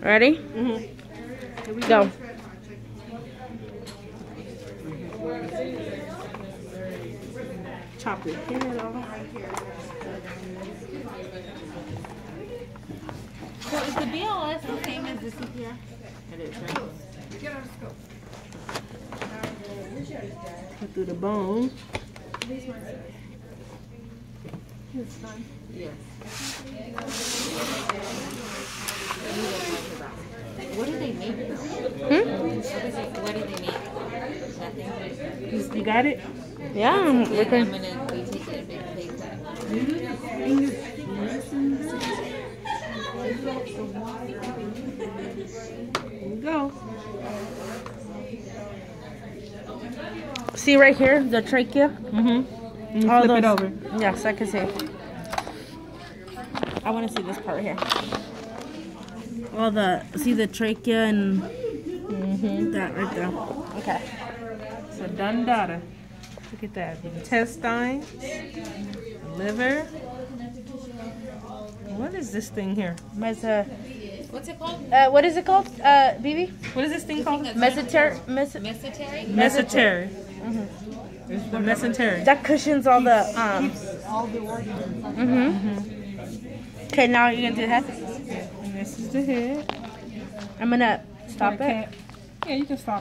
Ready? Mm-hmm. Go. Chop the head off. So is the BLS the same as the CPR? It is, right? Cut through the bone. Yes. What do they make though? Hmm? What, is it, what do they make? Nothing. You, got it? Yeah, we Then I'm gonna be taking a big pay cut. You go. See right here, the trachea? Mm-hmm. All flip it over. Yes, I can see. I want to see this part here. All the, see the trachea and that right there. Okay. So done data. Look at that. Intestine, liver. What is this thing here? Mesa, What's it called? uh, what is it called, uh, BB? What is this thing called? Mesentery. Mes- Mesentery? Mesentery. It's the mesentery. that cushions all the, um. Mm-hmm. Okay, now you're gonna do the head. This is the head. I'm gonna stop it. Yeah, you can stop.